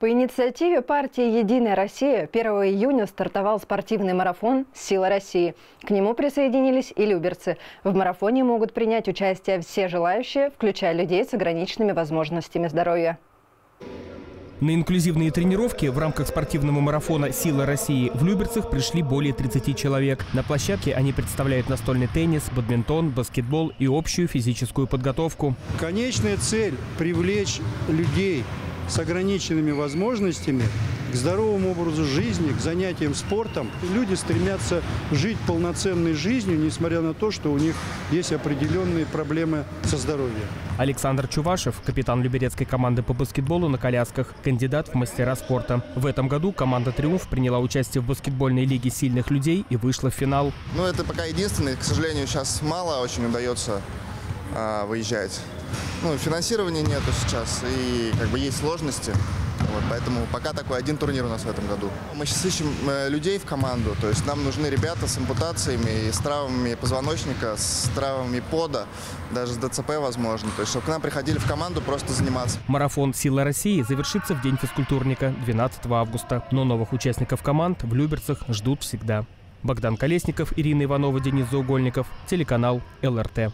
По инициативе партии «Единая Россия» 1 июня стартовал спортивный марафон «Сила России». К нему присоединились и люберцы. В марафоне могут принять участие все желающие, включая людей с ограниченными возможностями здоровья. На инклюзивные тренировки в рамках спортивного марафона «Сила России» в Люберцах пришли более 30 человек. На площадке они представляют настольный теннис, бадминтон, баскетбол и общую физическую подготовку. Конечная цель – привлечь людей с ограниченными возможностями к здоровому образу жизни, к занятиям спортом. Люди стремятся жить полноценной жизнью, несмотря на то, что у них есть определенные проблемы со здоровьем. Александр Чувашев, капитан люберецкой команды по баскетболу на колясках, кандидат в мастера спорта. В этом году команда «Триумф» приняла участие в баскетбольной лиге сильных людей и вышла в финал. Ну, это пока единственный. К сожалению, сейчас мало очень удается а, выезжать. Ну, финансирования нету сейчас, и как бы есть сложности. Вот, поэтому пока такой один турнир у нас в этом году. Мы сейчас ищем э, людей в команду, то есть нам нужны ребята с ампутациями, с травмами позвоночника, с травмами пода, даже с ДЦП возможно, то есть чтобы к нам приходили в команду просто заниматься. Марафон «Сила России» завершится в День физкультурника 12 августа, но новых участников команд в Люберцах ждут всегда. Богдан Колесников, Ирина Иванова, Денис Заугольников, телеканал ЛРТ.